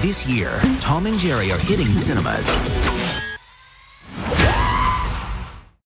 This year, Tom and Jerry are hitting cinemas.